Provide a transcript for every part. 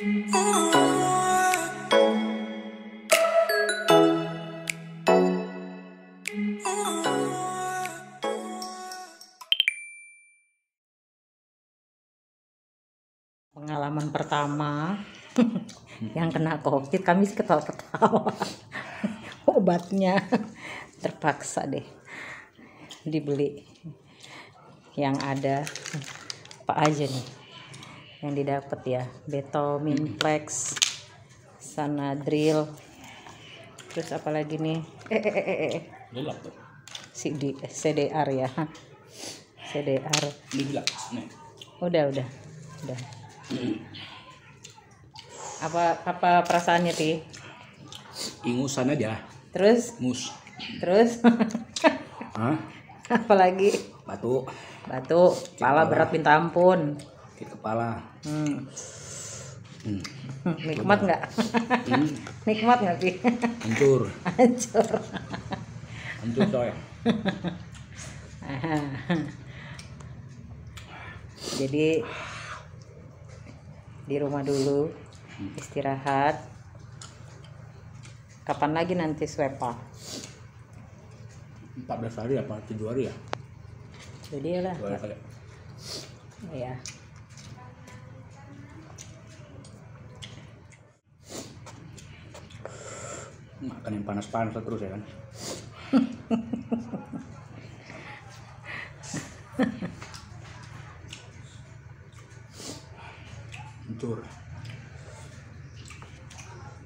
pengalaman pertama yang kena covid kami ketawa-ketawa. Obatnya terpaksa deh dibeli. Yang ada apa aja nih yang didapat ya. Betominflex sanadril terus apa lagi nih? Eh eh eh eh, eh. CD, CDR ya. CDR udah udah. Udah. Apa apa perasaannya ti? Ingusan aja. terus? Mus. terus? Hah? apalagi Batu. batu kepala berat minta ampun Sakit kepala. hmm. Hmm. nikmat nggak Hmm. nikmat nggak pi Hancur. hancur Hancur coy. jadi di rumah dulu istirahat kapan lagi nanti swab pak 14 hari apa 7 hari ya? jadi lah kali. ya Makan yang panas-panas terus ya kan. Hancur.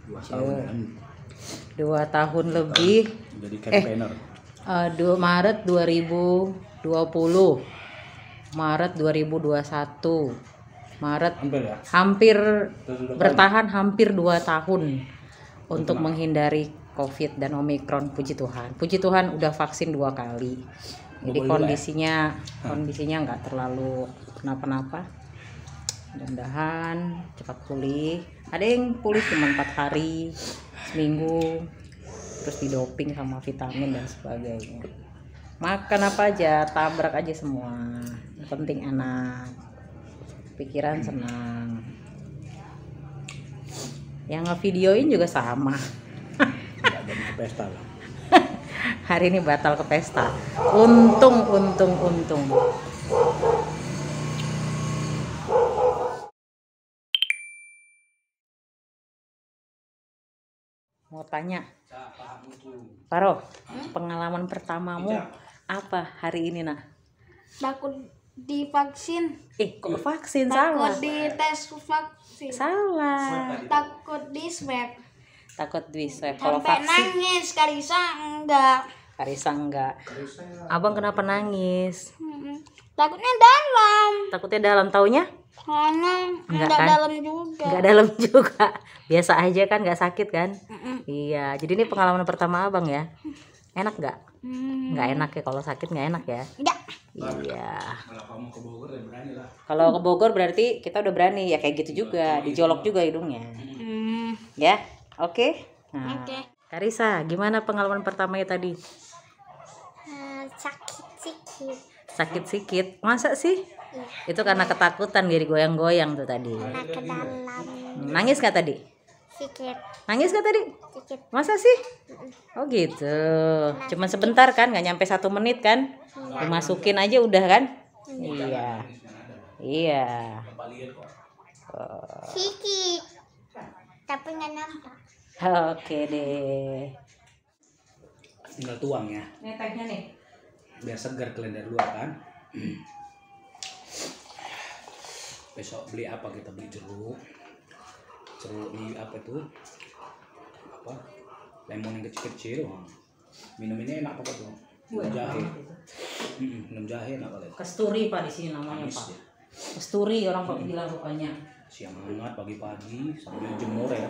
Dua tahun ya kan. dua tahun lebih Jadi campaigner. eh, dua Maret 2020 Maret 2021 Maret Hampir ya. hampir bertahan hampir dua tahun untuk menghindari COVID dan Omikron. Puji Tuhan, puji Tuhan udah vaksin dua kali. Jadi juga ya? kondisinya kondisinya nggak terlalu kenapa-napa. Mudah-mudahan cepat pulih. Ada yang pulih cuma empat hari, seminggu, terus didoping sama vitamin dan sebagainya. Makan apa aja, tabrak aja semua. Yang penting enak, pikiran senang. Yang ngevideoin juga sama. nggak jadi ke pesta lah. Hari ini batal ke pesta. Untung, untung, untung. Mau tanya, Paro, pengalaman pertamamu apa hari ini nah? takut divaksin Eh, kok vaksin takut salah? di tes vaksin Salah. takut di swab Takut di swab. Kalau sampai vaksin, nangis Karisa enggak Karisa enggak. Abang kenapa nangis? Takutnya dalam Takutnya dalam taunya? karena Enggak enggak kan? dalam juga Enggak dalam juga. Biasa aja kan, nggak sakit kan? Mm-mm. Iya, jadi ini pengalaman pertama abang ya. Enak nggak? Hmm, Nggak enak ya kalau sakit nggak enak ya. enggak Iya. Kalau kamu ke Bogor ya berani lah. Kalau ke Bogor berarti kita udah berani ya kayak gitu juga, dijolok juga hidungnya. Hmm, Ya, oke. Nah, oke Karisa, gimana pengalaman pertamanya tadi? sakit sedikit Sakit sikit, masa sih? Iya. Itu karena ketakutan jadi goyang-goyang tuh tadi. nah ke dalam Nangis nggak tadi? Sedikit Nangis nggak tadi? sedikit Masa sih? Oh gitu. Cuman sebentar kan, nggak nyampe satu menit kan? Dimasukin aja udah kan? Iya. Iya. Oh, sedikit tapi nggak nampak Oke deh. Tinggal tuang ya. Ini tehnya nih. Biar segar kalian dari luar kan. Besok beli apa kita beli jeruk. Jeruk di apa itu? Apa? Lemon yang kecil-kecil. Wah. Minum ini enak apa tuh? Minum jahe. Minum jahe enak banget. Kesturi pak di sini namanya Manis pak. ya. Kesturi orang pakai bilang rupanya. Siang hangat pagi-pagi sambil jemur ya.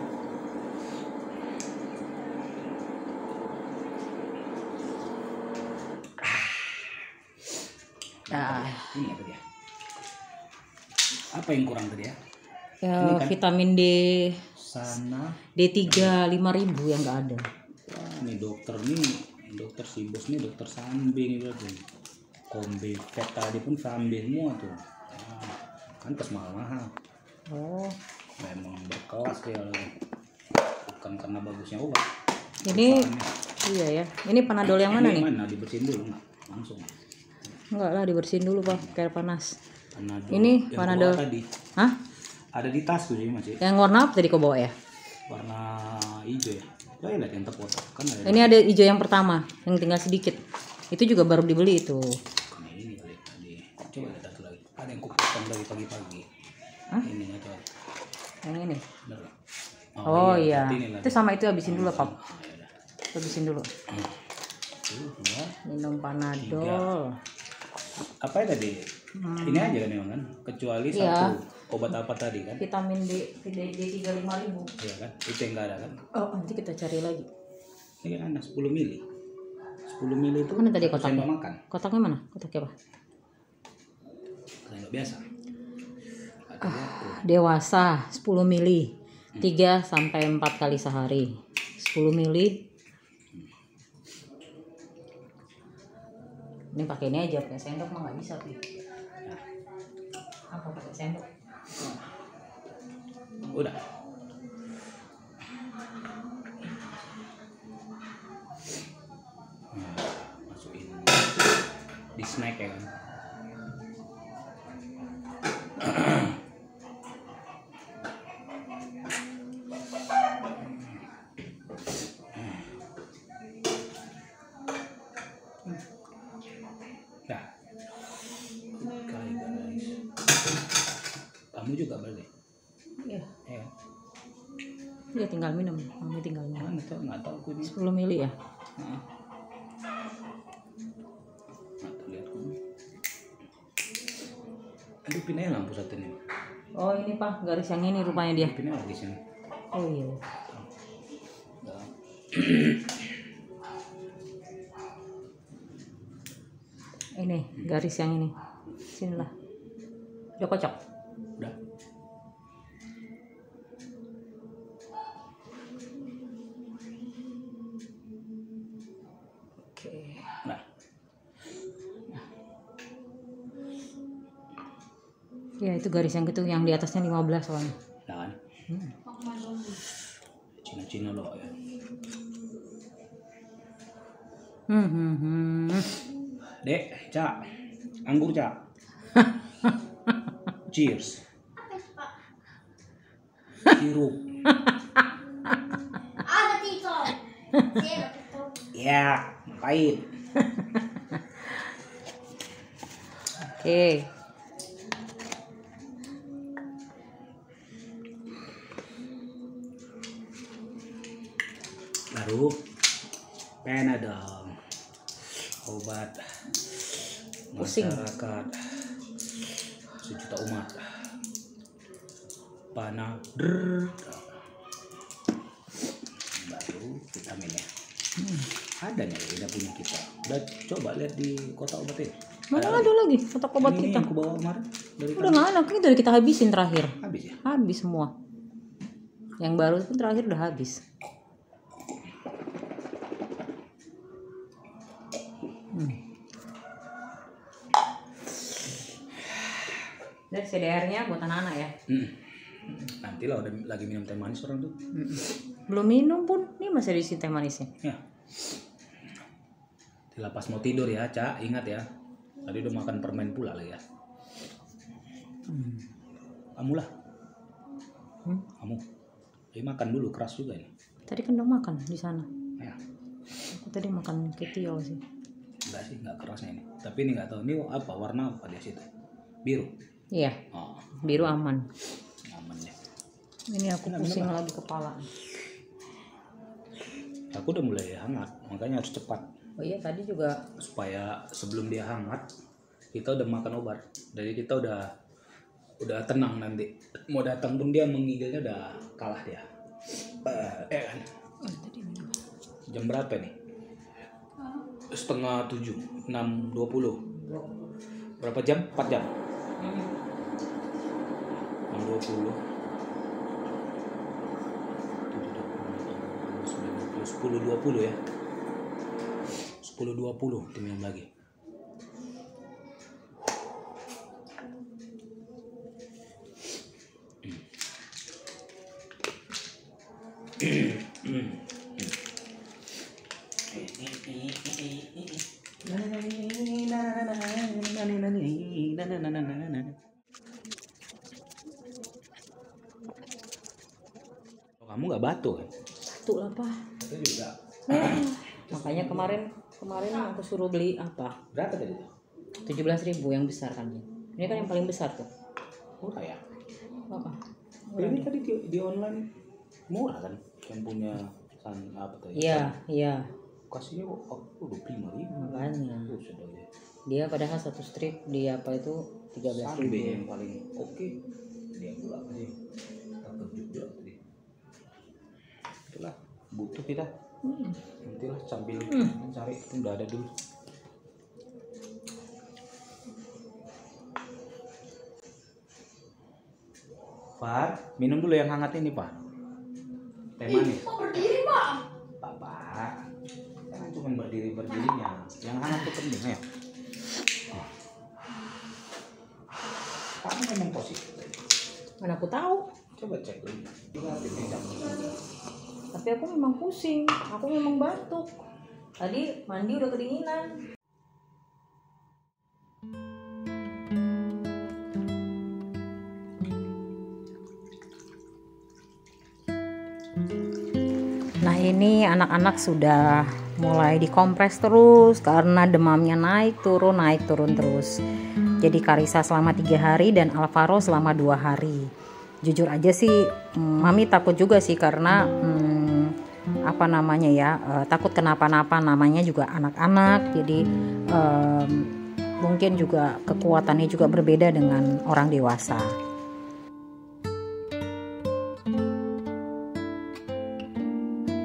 Nah, Ini apa dia? Apa yang kurang tadi ya? Ya, kan- vitamin D Sana. D3 5000 yang nggak ada. Wah, ini dokter nih, dokter si bos nih dokter sambil nih berarti. Kombe vet tadi pun sambil semua tuh. Ah, kan tes mahal-mahal. Oh, memang berkelas dia bukan karena bagusnya obat Ini iya ya. Ini panadol yang mana Ini nih? mana dibersihin dulu nggak langsung Enggak lah dibersihin dulu pak, kayak panas. panadol Ini panadol. tadi Hah? Ada di tasku sih masih Yang warna apa tadi kau bawa ya? warna hijau ya coba lihat yang terpotong kan ada Ini ada hijau yang pertama, yang tinggal sedikit. Itu juga baru dibeli itu. Bukan ini kali tadi coba lihat satu lagi ada yang kupotong dari pagi-pagi Hah? ini tahu Yang ini. bener nggak? Oh, iya. ini lagi. Itu sama itu habisin dulu pak. Ah, ya. Habisin dulu. Minum panadol. apa ya tadi ini aja kan memang kan kecuali Hmm. Iya. satu obat apa tadi kan Vitamin D, D, D 350 ribu. iya kan itu yang nggak ada kan Oh nanti kita cari lagi. ini kan ada 10 mili 10 mili itu Mana tadi kotaknya? makan Kotaknya mana? Kotaknya apa? sendok biasa Ah. Dewasa 10 mili. 3 sampai 4 kali sehari. 10 mili. Ini pakai ini aja, pakai sendok mah nggak bisa, Pi. Apa pakai sendok? Udah Aduh pindahin lampu satu nih. Oh, ini Pak, garis yang ini rupanya dia. Pindah lagi sini. Oh iya. Ini garis yang ini. Sinilah. Udah kocok. Ya, itu garis yang itu yang di atasnya 15 soalnya. nah kan. Hmm. Cina-Cina lo ya. Hmm, hmm, hmm. Dek, Cak. Anggur, Cak. Cheers. Sirup. Ada tito. Ya, pahit. Oke. Baru Panadol. Obat Pusing. masyarakat sejuta umat. Panadol. Baru vitaminnya. Ada nih udah punya kita. Udah coba lihat di kota obat ini. Mana ada lagi kotak obat ini kita? yang aku bawa kemarin dari Udah nggak ada, kan udah kita habisin terakhir. habis ya. Habis semua. Yang baru pun terakhir udah habis. Dan CDR-nya buat anak-anak ya. Hmm. Nanti lah udah lagi minum teh manis orang tuh. Mm-mm. Belum minum pun, ini masih di teh manisnya. Ya. Dilepas mau tidur ya, Cak. Ingat ya. Tadi udah makan permen pula lah ya. Hmm. Kamu lah. Hmm? Kamu. Jadi makan dulu keras juga ini. Tadi kan udah makan di sana. Ya. Aku tadi makan ketio sih. Enggak sih, enggak kerasnya ini. Tapi ini enggak tahu ini apa warna apa dia situ. Biru. Iya, Oh, biru aman. aman ya. Ini aku pusing lagi kepala. Aku udah mulai hangat, makanya harus cepat Oh iya tadi juga supaya sebelum dia hangat kita udah makan obat. Jadi kita udah udah tenang nanti. Mau datang pun dia menggigilnya udah kalah dia. Eh, eh kan. oh. Jam berapa nih? Setengah tujuh, enam dua puluh. Berapa jam? Empat jam. Puluh. Sepuluh dua puluh ya. Sepuluh dua puluh minum lagi. Oh, kamu nggak batu kan? Satu lah pak. Itu juga. Makanya kemarin kemarin aku suruh beli apa? Berapa tadi tuh? 17.000 yang besar kan ini kan yang paling besar tuh Murah ya? apa Ini tadi di, di online murah kan? Yang punya san apa tuh? iya iya Kasihnya kok oh, dua puluh lima ribu. makanya dia padahal satu strip di apa itu 13.000 Sambe yang paling oke. Dia pula aja. Takut juga tadi. Itulah butuh kita. Hmm. Nanti lah sambil cari itu udah ada dulu. Far, minum dulu yang hangat ini, Pak. Teh manis. Kok berdiri, Pak? Bapak, jangan cuma berdiri-berdirinya. Yang hangat itu penting, ya. Kamu ngomong positif. mana aku tahu Coba cek dulu. Hati beda. Tapi aku memang pusing aku memang batuk tadi mandi udah kedinginan Nah ini anak-anak sudah mulai dikompres terus karena demamnya naik turun naik turun terus. Jadi Karisa selama tiga hari dan Alvaro selama dua hari. Jujur aja sih, mm, Mami takut juga sih karena hmm, apa namanya ya eh, takut kenapa-napa namanya juga anak-anak. Jadi em, mungkin juga kekuatannya juga berbeda dengan orang dewasa.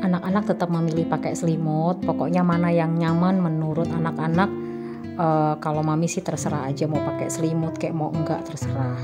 anak-anak tetap memilih pakai selimut pokoknya mana yang nyaman menurut anak-anak Eh, kalau mami sih terserah aja mau pakai selimut kayak mau enggak terserah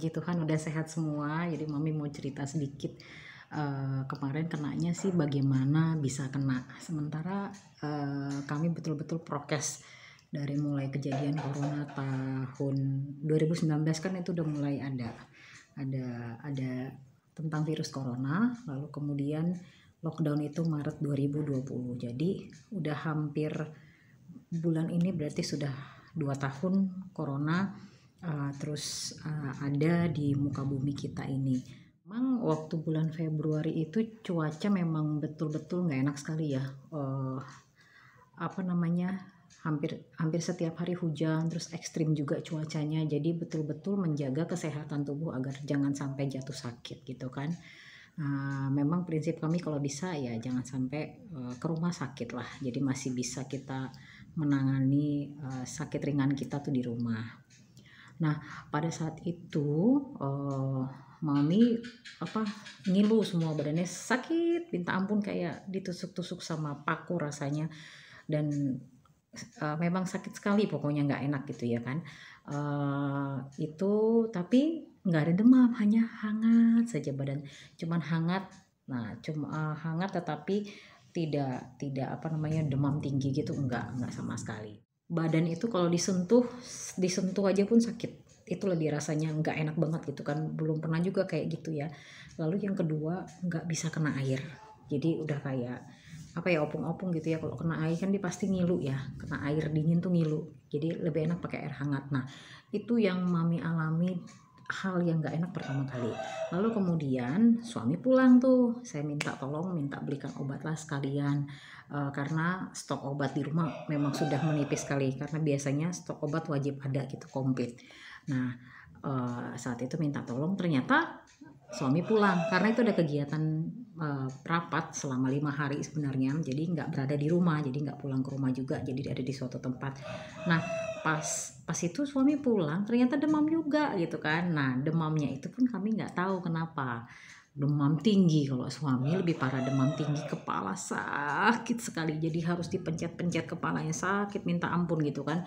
Puji Tuhan udah sehat semua. Jadi mami mau cerita sedikit Eh, Kemarin kenanya sih bagaimana bisa kena. Sementara eh, kami betul-betul prokes Dari mulai kejadian corona tahun 2019 kan itu udah mulai ada Ada ada tentang virus corona. Lalu kemudian lockdown itu Maret 2020 Jadi udah hampir bulan ini berarti sudah dua tahun corona uh, terus uh, ada di muka bumi kita ini. Memang waktu bulan Februari itu cuaca memang betul-betul nggak enak sekali ya. Uh, apa namanya hampir hampir setiap hari hujan terus ekstrim juga cuacanya jadi betul-betul menjaga kesehatan tubuh agar jangan sampai jatuh sakit gitu kan Nah, memang prinsip kami kalau bisa ya jangan sampai uh, ke rumah sakit lah jadi masih bisa kita menangani uh, sakit ringan kita tuh di rumah nah pada saat itu uh, mami apa ngilu semua badannya sakit minta ampun kayak ditusuk-tusuk sama paku rasanya. Dan uh, memang sakit sekali pokoknya nggak enak gitu ya kan. Uh, itu tapi nggak ada demam hanya hangat saja badan. Cuman hangat nah cuma uh, hangat tetapi tidak tidak apa namanya demam tinggi gitu enggak enggak sama sekali badan itu kalau disentuh disentuh aja pun sakit. Itu lebih rasanya nggak enak banget gitu kan. Belum pernah juga kayak gitu ya. Lalu yang kedua nggak bisa kena air. Jadi udah kayak apa ya opung-opung gitu ya. Kalau kena air kan dia pasti ngilu ya. Kena air dingin tuh ngilu. Jadi lebih enak pakai air hangat. Nah itu yang mami alami hal yang nggak enak pertama kali. Lalu kemudian suami pulang tuh saya minta tolong minta belikan obat lah sekalian. Eh, karena stok obat di rumah memang sudah menipis sekali karena biasanya stok obat wajib ada gitu komplit. Nah eh, saat itu minta tolong ternyata suami pulang. Karena itu ada kegiatan eh, rapat selama lima hari sebenarnya. Jadi nggak berada di rumah jadi nggak pulang ke rumah juga jadi ada di suatu tempat. Nah pas pas itu suami pulang ternyata demam juga gitu kan. Nah demamnya itu pun kami nggak tahu kenapa. Demam tinggi kalau suami lebih parah demam tinggi kepala sakit sekali. Jadi harus dipencet-pencet kepalanya sakit minta ampun gitu kan.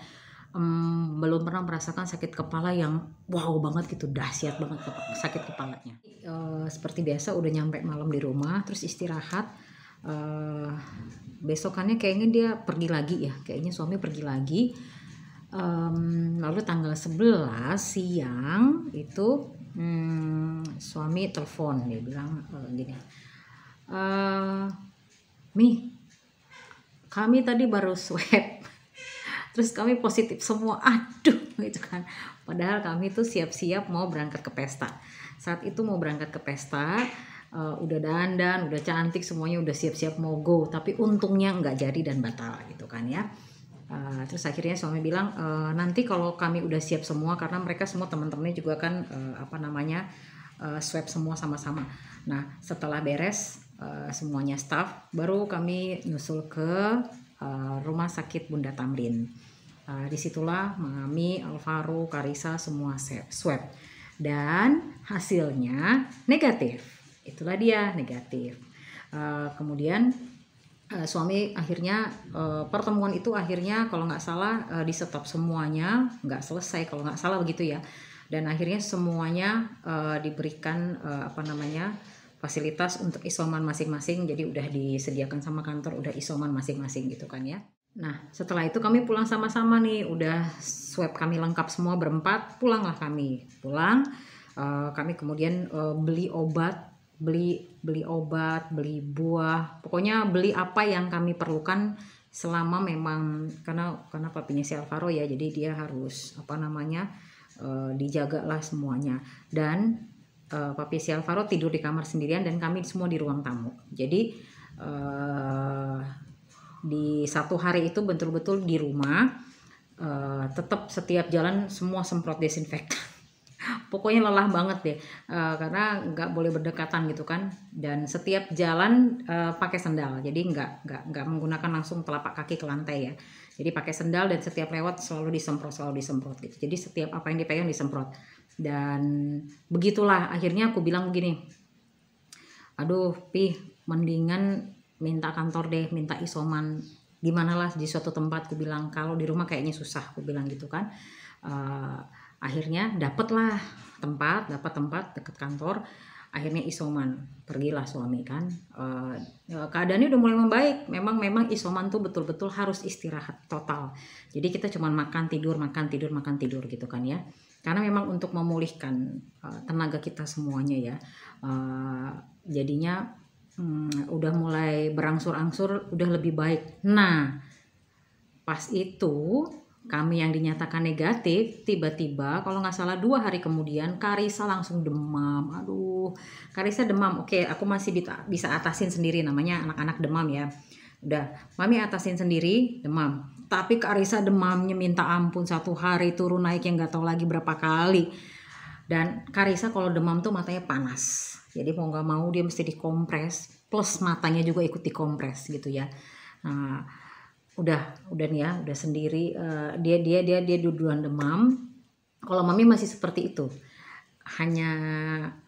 Em, belum pernah merasakan sakit kepala yang wow banget gitu dahsyat banget sakit kepalanya. Eh, seperti biasa udah nyampe malam di rumah terus istirahat. Eh, besokannya kayaknya dia pergi lagi ya kayaknya suami pergi lagi Em, lalu tanggal 11 siang itu hmm, suami telepon dia bilang eh, gini eh Mi kami tadi baru swab. Terus kami positif semua. Aduh gitu kan. Padahal kami tuh siap-siap mau berangkat ke pesta. Saat itu mau berangkat ke pesta eh, udah dandan udah cantik semuanya udah siap-siap mau go. Tapi untungnya nggak jadi dan batal gitu kan ya Uh, terus akhirnya suami bilang "Eh, nanti kalau kami udah siap semua karena mereka semua teman-temannya juga kan eh, apa namanya eh, swab semua sama-sama. Nah setelah beres eh, semuanya staff baru kami nyusul ke eh, rumah sakit Bunda Tamrin. Eh, di situlah Mami, Alvaro, Karisa semua se- swab dan hasilnya negatif. Itulah dia negatif. Eh, kemudian Eh, suami akhirnya eh, pertemuan itu akhirnya kalau nggak salah eh, di stop semuanya nggak selesai kalau nggak salah begitu ya. Dan akhirnya semuanya eh, diberikan eh, apa namanya fasilitas untuk isoman masing-masing. Jadi udah disediakan sama kantor udah isoman masing-masing gitu kan ya. Nah setelah itu kami pulang sama-sama nih. Udah swab kami lengkap semua berempat pulanglah kami pulang. Eh, kami kemudian eh, beli obat beli beli obat, beli buah, pokoknya beli apa yang kami perlukan selama memang karena karena papinya si Alvaro ya, jadi dia harus apa namanya eh, dijaga lah semuanya. Dan eh, papi si Alvaro tidur di kamar sendirian dan kami semua di ruang tamu. Jadi eh, di satu hari itu betul-betul di rumah eh, tetap setiap jalan semua semprot desinfektan pokoknya lelah banget deh Eh, karena nggak boleh berdekatan gitu kan. Dan setiap jalan eh, pakai sendal. Jadi nggak nggak nggak menggunakan langsung telapak kaki ke lantai ya. Jadi pakai sendal dan setiap lewat selalu disemprot selalu disemprot gitu. Jadi setiap apa yang dipegang disemprot. Dan begitulah akhirnya aku bilang begini aduh pih mendingan minta kantor deh minta isoman. Gimana lah di suatu tempat aku bilang. Kalau di rumah kayaknya susah aku bilang gitu kan. Eh, akhirnya dapatlah tempat dapat tempat dekat kantor. Akhirnya isoman. Pergilah suami kan. Eh, keadaannya udah mulai membaik. Memang memang isoman tuh betul-betul harus istirahat total. Jadi kita cuma makan tidur makan tidur makan tidur gitu kan ya. Karena memang untuk memulihkan eh, tenaga kita semuanya ya Eh, jadinya hmm, udah mulai berangsur-angsur udah lebih baik. Nah pas itu kami yang dinyatakan negatif tiba-tiba kalau nggak salah dua hari kemudian Karisa langsung demam. Aduh Karisa demam. Oke aku masih bisa atasin sendiri namanya anak-anak demam ya. Udah mami atasin sendiri demam. Tapi Karisa demamnya minta ampun satu hari turun naik yang nggak tahu lagi berapa kali. Dan Karisa kalau demam tuh matanya panas. Jadi mau nggak mau dia mesti dikompres. Plus matanya juga ikut dikompres gitu ya. Nah udah udah nih ya udah sendiri. Eh, dia dia dia dia duluan demam. Kalau mami masih seperti itu. Hanya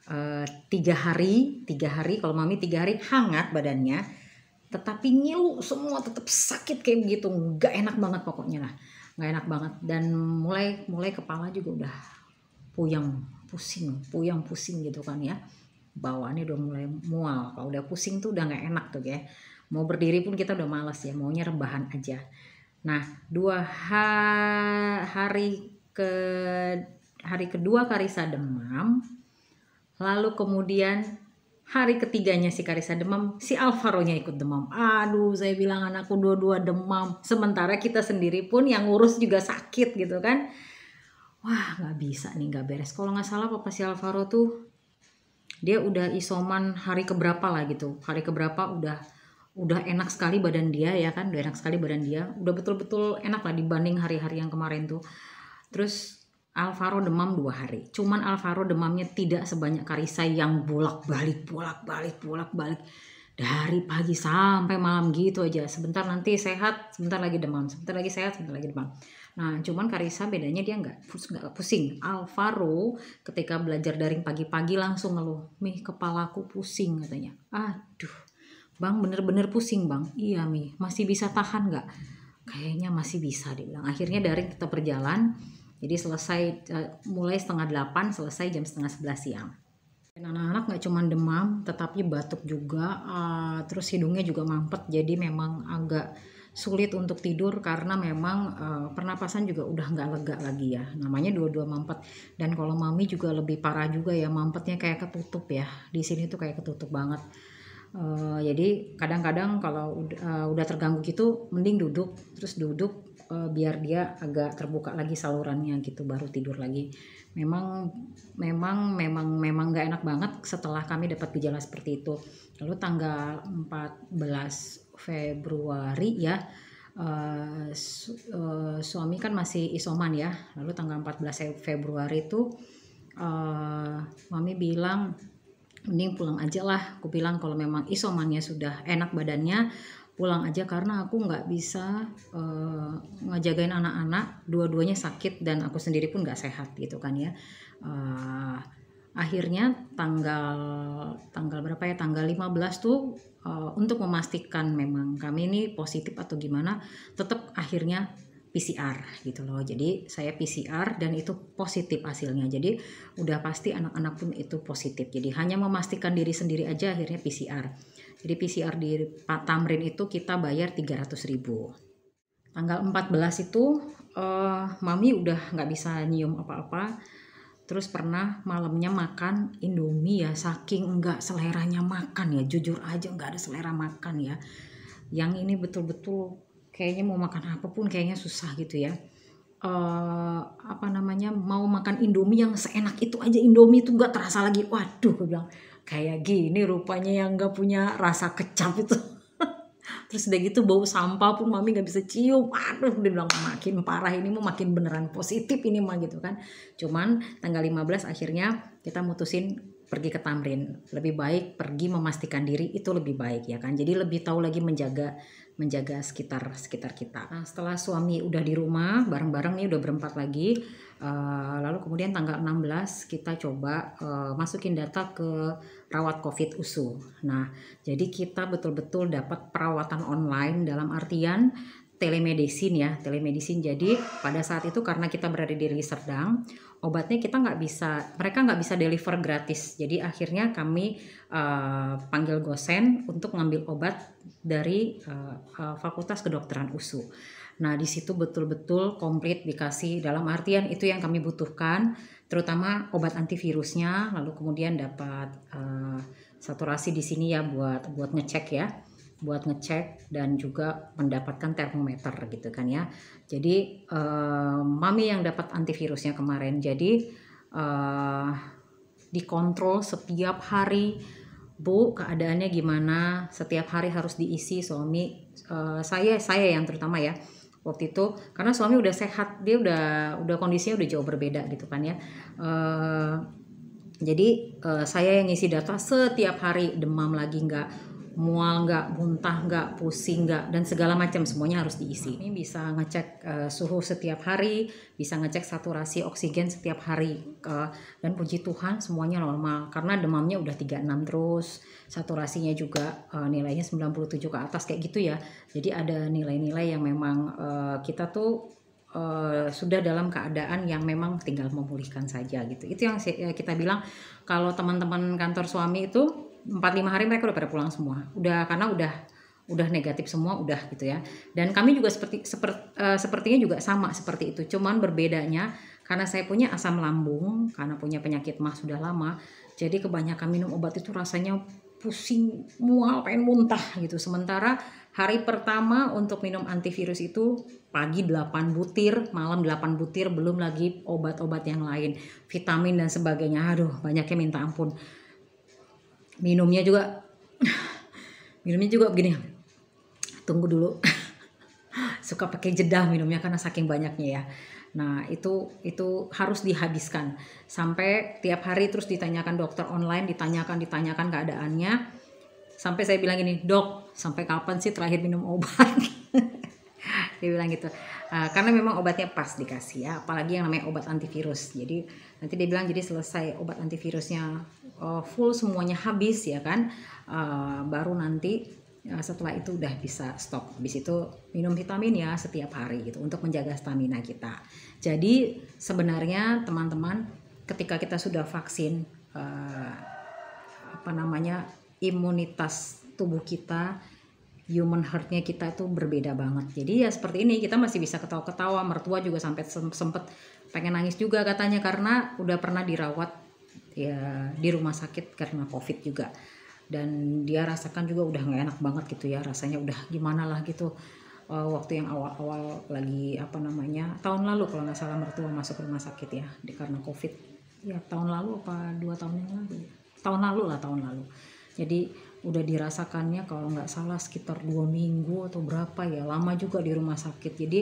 eh, tiga hari tiga hari kalau mami tiga hari hangat badannya. Tetapi ngilu semua tetap sakit kayak begitu. Nggak enak banget pokoknya lah. Nggak enak banget. Dan mulai mulai kepala juga udah puyeng pusing puyeng pusing gitu kan ya. Bawaannya udah mulai mual. Kalau udah pusing tuh udah nggak enak tuh ya mau berdiri pun kita udah males ya maunya rebahan aja nah dua ha- hari ke hari kedua Karisa demam lalu kemudian hari ketiganya si Karisa demam, si Alvaro-nya ikut demam. Aduh, saya bilang anakku dua-dua demam. Sementara kita sendiri pun yang ngurus juga sakit gitu kan. Wah, nggak bisa nih, nggak beres. Kalau nggak salah papa si Alvaro tuh dia udah isoman hari keberapa lah gitu. Hari keberapa udah udah enak sekali badan dia ya kan, udah enak sekali badan dia. Udah betul-betul enak lah dibanding hari-hari yang kemarin tuh. Terus Alvaro demam dua hari. Cuman Alvaro demamnya tidak sebanyak Karisa yang bolak-balik, bolak-balik, bolak-balik. Dari pagi sampai malam gitu aja. Sebentar nanti sehat, sebentar lagi demam. Sebentar lagi sehat, sebentar lagi demam. Nah, cuman Karisa bedanya dia nggak nggak pusing. Alvaro ketika belajar daring pagi-pagi langsung ngeluh, "Mih, kepalaku pusing," katanya. Aduh, Bang bener-bener pusing, Bang. Iya, Mi. Masih bisa tahan nggak? Kayaknya masih bisa, dia bilang. Akhirnya daring tetap berjalan. Jadi selesai eh, mulai setengah delapan, selesai jam setengah sebelas siang. Anak-anak nggak cuma demam, tetapi batuk juga, eh, terus hidungnya juga mampet. Jadi memang agak sulit untuk tidur karena memang eh, pernapasan juga udah nggak lega lagi ya. Namanya dua-dua mampet. Dan kalau mami juga lebih parah juga ya, mampetnya kayak ketutup ya. Di sini tuh kayak ketutup banget. Eh, jadi kadang-kadang kalau udah, eh, udah terganggu gitu, mending duduk, terus duduk eh, biar dia agak terbuka lagi salurannya gitu, baru tidur lagi. Memang, memang, memang, memang nggak enak banget setelah kami dapat gejala seperti itu. Lalu tanggal 14 Februari ya, eh, su- eh, suami kan masih isoman ya. Lalu tanggal 14 Februari itu eh, mami bilang mending pulang aja lah. Aku bilang kalau memang isomannya sudah enak badannya pulang aja karena aku nggak bisa eh, ngejagain anak-anak. Dua-duanya sakit dan aku sendiri pun nggak sehat gitu kan ya. Eh, akhirnya tanggal tanggal berapa ya? Tanggal 15 tuh eh, untuk memastikan memang kami ini positif atau gimana tetap akhirnya PCR gitu loh. Jadi saya PCR dan itu positif hasilnya. Jadi udah pasti anak-anak pun itu positif. Jadi hanya memastikan diri sendiri aja akhirnya PCR. Jadi PCR di Pak Tamrin itu kita bayar 300.000 ribu. Tanggal 14 itu eh, mami udah nggak bisa nyium apa-apa. Terus pernah malamnya makan Indomie ya saking enggak seleranya makan ya jujur aja nggak ada selera makan ya. Yang ini betul-betul kayaknya mau makan apa pun kayaknya susah gitu ya. eh apa namanya mau makan Indomie yang seenak itu aja Indomie itu nggak terasa lagi. Waduh, gue bilang kayak gini rupanya yang nggak punya rasa kecap itu. Terus udah gitu bau sampah pun mami nggak bisa cium. Aduh, dia bilang makin parah ini mau makin beneran positif ini mah gitu kan. Cuman tanggal 15 akhirnya kita mutusin pergi ke Tamrin. Lebih baik pergi memastikan diri itu lebih baik ya kan. Jadi lebih tahu lagi menjaga menjaga sekitar sekitar kita. Nah, setelah suami udah di rumah bareng-bareng nih udah berempat lagi. eh, lalu kemudian tanggal 16 kita coba eh, masukin data ke rawat COVID USU. Nah, jadi kita betul-betul dapat perawatan online dalam artian telemedicine ya, telemedicine. Jadi pada saat itu karena kita berada di Serdang, obatnya kita nggak bisa, mereka nggak bisa deliver gratis. Jadi akhirnya kami eh, panggil gosen untuk ngambil obat dari eh, eh, Fakultas Kedokteran USU. Nah di situ betul-betul komplit dikasih dalam artian itu yang kami butuhkan, terutama obat antivirusnya, lalu kemudian dapat eh, saturasi di sini ya buat buat ngecek ya buat ngecek dan juga mendapatkan termometer gitu kan ya. Jadi eh, mami yang dapat antivirusnya kemarin. Jadi eh, dikontrol setiap hari. Bu, keadaannya gimana? Setiap hari harus diisi suami eh, saya saya yang terutama ya. Waktu itu karena suami udah sehat, dia udah udah kondisinya udah jauh berbeda gitu kan ya. Eh, jadi eh, saya yang ngisi data setiap hari demam lagi nggak mual nggak, muntah nggak, pusing nggak, dan segala macam semuanya harus diisi. Ini bisa ngecek eh, suhu setiap hari, bisa ngecek saturasi oksigen setiap hari, Eh, dan puji Tuhan semuanya normal karena demamnya udah 36 terus, saturasinya juga eh, nilainya 97 ke atas kayak gitu ya. Jadi ada nilai-nilai yang memang eh, kita tuh eh, sudah dalam keadaan yang memang tinggal memulihkan saja gitu. Itu yang kita bilang kalau teman-teman kantor suami itu 4-5 hari mereka udah pada pulang semua. Udah karena udah udah negatif semua udah gitu ya. Dan kami juga seperti seperti sepertinya juga sama seperti itu. Cuman berbedanya karena saya punya asam lambung, karena punya penyakit mah sudah lama. jadi kebanyakan minum obat itu rasanya pusing mual pengen muntah gitu sementara hari pertama untuk minum antivirus itu pagi 8 butir malam 8 butir belum lagi obat-obat yang lain vitamin dan sebagainya aduh banyaknya minta ampun minumnya juga. Minumnya juga begini. Tunggu dulu. Suka pakai jeda minumnya karena saking banyaknya ya. Nah, itu itu harus dihabiskan. Sampai tiap hari terus ditanyakan dokter online, ditanyakan ditanyakan keadaannya. Sampai saya bilang gini, "Dok, sampai kapan sih terakhir minum obat?" dia bilang gitu. "Ah, karena memang obatnya pas dikasih ya, apalagi yang namanya obat antivirus. Jadi nanti dia bilang jadi selesai obat antivirusnya uh, full semuanya habis ya kan, uh, baru nanti setelah itu udah bisa stop. Habis itu minum vitamin ya setiap hari gitu untuk menjaga stamina kita. Jadi sebenarnya teman-teman ketika kita sudah vaksin eh, apa namanya imunitas tubuh kita human heartnya kita itu berbeda banget. Jadi ya seperti ini kita masih bisa ketawa-ketawa. Mertua juga sampai sem- sempet pengen nangis juga katanya karena udah pernah dirawat ya di rumah sakit karena covid juga dan dia rasakan juga udah nggak enak banget gitu ya rasanya udah gimana lah gitu uh, waktu yang awal-awal lagi apa namanya tahun lalu kalau nggak salah mertua masuk rumah sakit ya di karena covid ya tahun lalu apa dua tahun yang lalu ya? tahun lalu lah tahun lalu jadi udah dirasakannya kalau nggak salah sekitar dua minggu atau berapa ya lama juga di rumah sakit. Jadi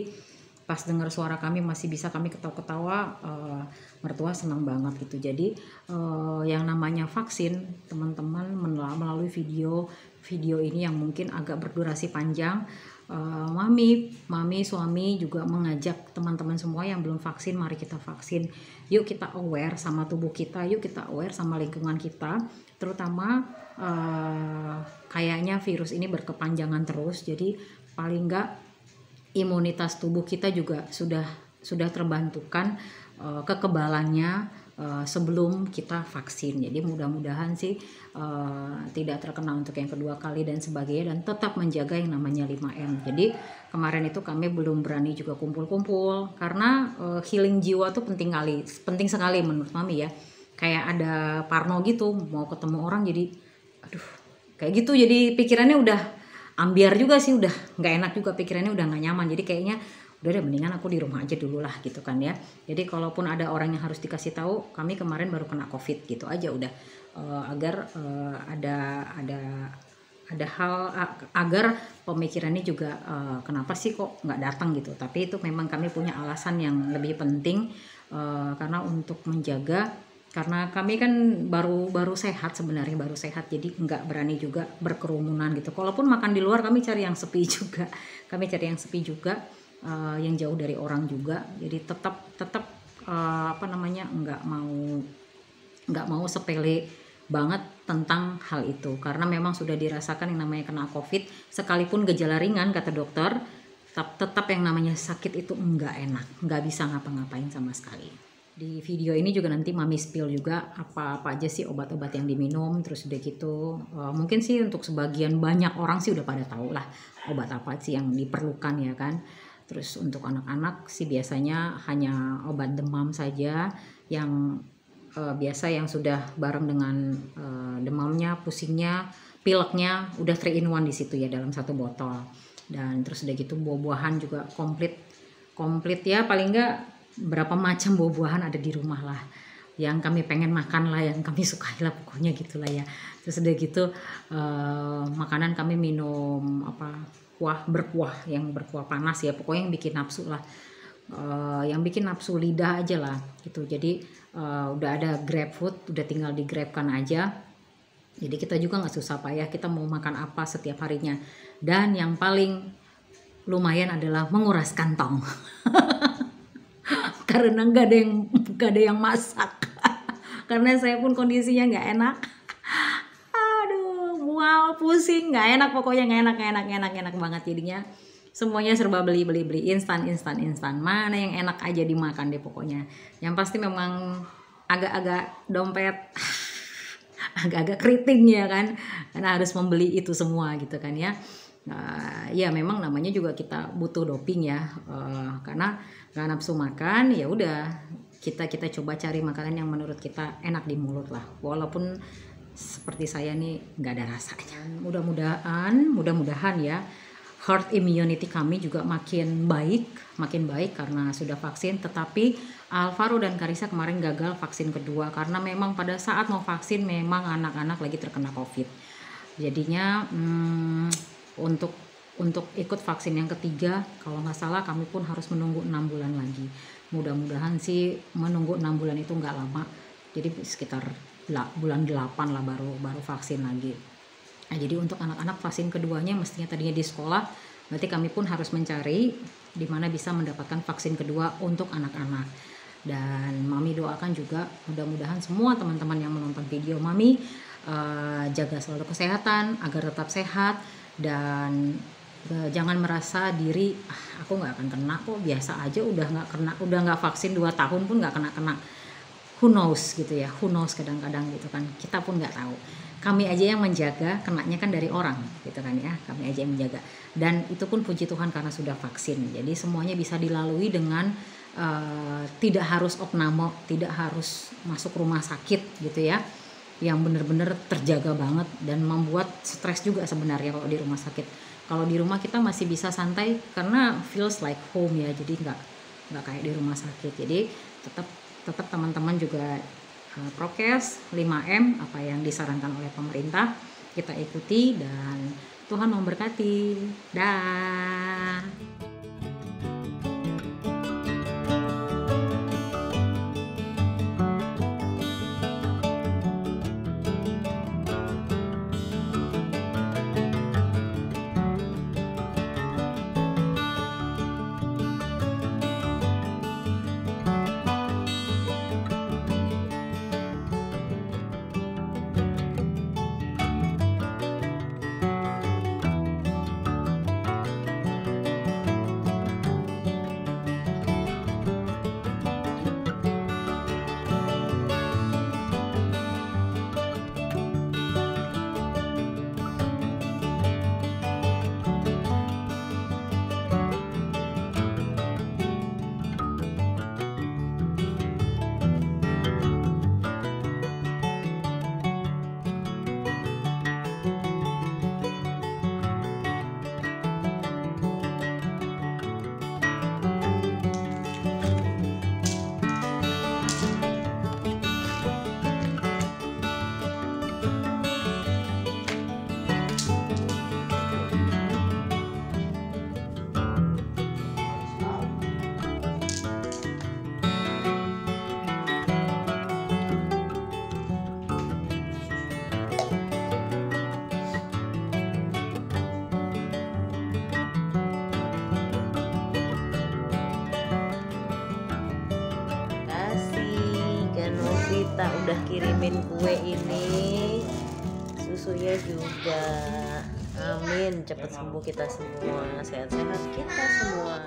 pas dengar suara kami masih bisa kami ketawa-ketawa uh, mertua senang banget gitu. Jadi uh, yang namanya vaksin teman-teman melalui video video ini yang mungkin agak berdurasi panjang uh, mami mami suami juga mengajak teman-teman semua yang belum vaksin mari kita vaksin. Yuk kita aware sama tubuh kita yuk kita aware sama lingkungan kita. Terutama uh, kayaknya virus ini berkepanjangan terus jadi paling enggak imunitas tubuh kita juga sudah sudah terbantukan uh, kekebalannya uh, sebelum kita vaksin. Jadi mudah-mudahan sih uh, tidak terkena untuk yang kedua kali dan sebagainya dan tetap menjaga yang namanya 5M. Jadi kemarin itu kami belum berani juga kumpul-kumpul karena uh, healing jiwa tuh penting kali, penting sekali menurut Mami ya. Kayak ada parno gitu, mau ketemu orang jadi aduh kayak gitu jadi pikirannya udah ambiar juga sih udah nggak enak juga pikirannya udah nggak nyaman jadi kayaknya udah deh mendingan aku di rumah aja dulu lah gitu kan ya. Jadi kalaupun ada orang yang harus dikasih tahu kami kemarin baru kena covid gitu aja udah. Uh, agar uh, ada ada ada hal agar pemikirannya juga uh, kenapa sih kok nggak datang gitu. Tapi itu memang kami punya alasan yang lebih penting uh, karena untuk menjaga karena kami kan baru baru sehat sebenarnya baru sehat. Jadi nggak berani juga berkerumunan gitu. Kalaupun makan di luar kami cari yang sepi juga. Kami cari yang sepi juga uh, yang jauh dari orang juga. Jadi tetap tetap uh, apa namanya nggak mau nggak mau sepele banget tentang hal itu. Karena memang sudah dirasakan yang namanya kena covid. Sekalipun gejala ringan kata dokter tetap tetap yang namanya sakit itu enggak enak. Nggak bisa ngapa-ngapain sama sekali. Di video ini juga nanti mami spill juga apa-apa aja sih obat-obat yang diminum terus udah gitu. Uh, mungkin sih untuk sebagian banyak orang sih udah pada tahu lah obat apa sih yang diperlukan ya kan terus untuk anak-anak sih biasanya hanya obat demam saja yang uh, biasa yang sudah bareng dengan uh, demamnya pusingnya pileknya udah 3 in 1 di situ ya dalam satu botol. Dan terus udah gitu buah-buahan juga komplit komplit ya. Paling enggak berapa macam buah-buahan ada di rumah lah. Yang kami pengen makan lah yang kami sukai lah pokoknya gitulah ya. Terus udah gitu uh, makanan kami minum apa kuah berkuah yang berkuah panas ya pokoknya yang bikin nafsu lah. Uh, yang bikin nafsu lidah aja lah gitu. Jadi uh, udah ada grab food udah tinggal di grabkan aja. Jadi kita juga nggak susah payah kita mau makan apa setiap harinya. Dan yang paling lumayan adalah menguras kantong. Karena nggak ada yang nggak ada yang masak. Karena saya pun kondisinya nggak enak mual pusing nggak enak pokoknya nggak enak nggak enak nggak enak enak banget jadinya. Semuanya serba beli beli beli. Instan instan instan. Mana yang enak aja dimakan deh pokoknya. Yang pasti memang agak-agak dompet agak-agak keriting ya kan. Karena harus membeli itu semua gitu kan ya. Nah, ya memang namanya juga kita butuh doping ya, uh, karena nggak nafsu makan ya udah. Kita kita coba cari makanan yang menurut kita enak di mulut lah. Walaupun seperti saya nih nggak ada rasanya. Mudah-mudahan mudah-mudahan ya herd immunity kami juga makin baik makin baik karena sudah vaksin. Tetapi Alvaro dan Karisa kemarin gagal vaksin kedua karena memang pada saat mau vaksin memang anak-anak lagi terkena covid. Jadinya hmm, untuk untuk ikut vaksin yang ketiga kalau nggak salah kami pun harus menunggu enam bulan lagi. Mudah-mudahan sih menunggu enam bulan itu nggak lama. Jadi sekitar bulan 8 lah baru baru vaksin lagi. Nah, jadi untuk anak-anak vaksin keduanya mestinya tadinya di sekolah berarti kami pun harus mencari di mana bisa mendapatkan vaksin kedua untuk anak-anak. Dan mami doakan juga mudah-mudahan semua teman-teman yang menonton video mami eh, jaga selalu kesehatan agar tetap sehat dan eh, jangan merasa diri ah, aku nggak akan kena kok biasa aja udah nggak kena udah nggak vaksin 2 tahun pun nggak kena kena who knows gitu ya who knows kadang-kadang gitu kan kita pun nggak tahu. Kami aja yang menjaga kenanya kan dari orang gitu kan ya kami aja yang menjaga. Dan itu pun puji Tuhan karena sudah vaksin. Jadi semuanya bisa dilalui dengan eh, tidak harus opname tidak harus masuk rumah sakit gitu ya yang benar-benar terjaga banget dan membuat stres juga sebenarnya kalau di rumah sakit. Kalau di rumah kita masih bisa santai karena feels like home ya jadi nggak nggak kayak di rumah sakit. Jadi tetap tetap teman-teman juga uh, prokes 5M apa yang disarankan oleh pemerintah kita ikuti dan Tuhan memberkati. Dah Kirimin kue ini. Susunya juga. Amin. Cepat sembuh kita semua. Sehat-sehat kita semua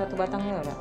satu batangnya ada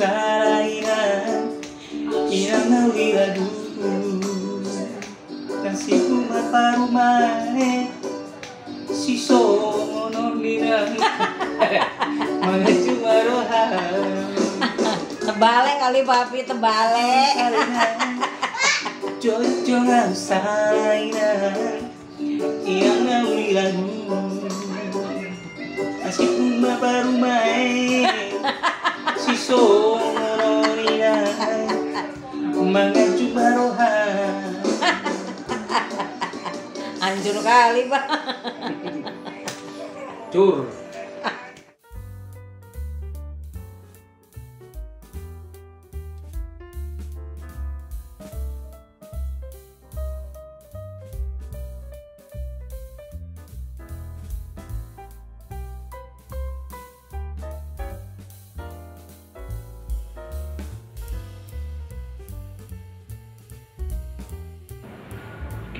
ngau saraina Inang nawira dulu Kasih kuma parumahe Si sono linang Mga cumaroha Terbalik kali papi, terbalik. Conco ngau saraina Inang nawira dulu Kasih kuma parumahe Si sono linang Mga cumaroha Hancur kali, Pak. Cur.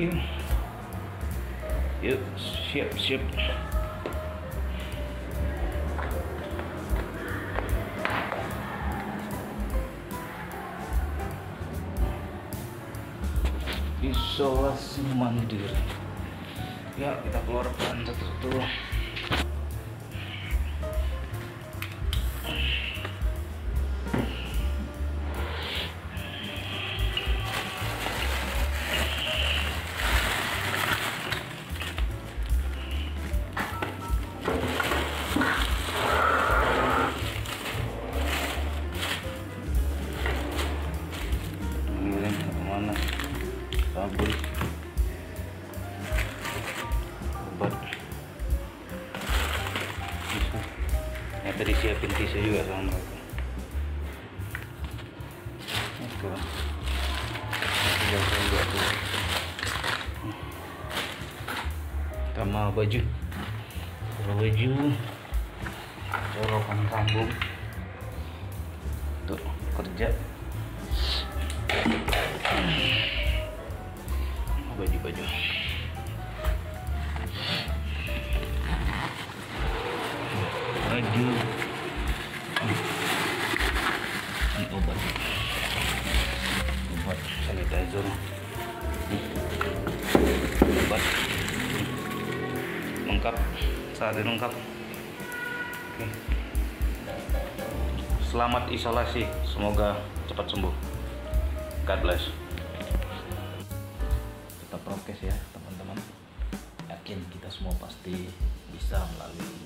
Oke. Yuk, siap, siap. Isolasi mandiri. Ya, kita keluarkan satu-satu. Sambung tuh kerja. Baju-baju. Baju. Ini obat. Obat sanitizer. Obat. Lengkap. Ini lengkap. Oke. Selamat isolasi. Semoga cepat sembuh. God bless. Tetap prokes ya teman-teman. Yakin kita semua pasti bisa melalui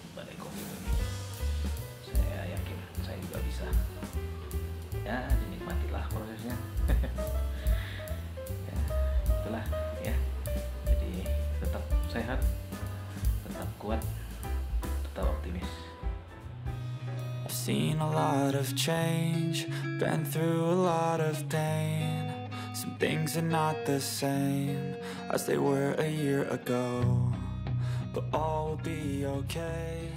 lot of change, been through a lot of pain. Some things are not the same as they were a year ago, but all will be okay.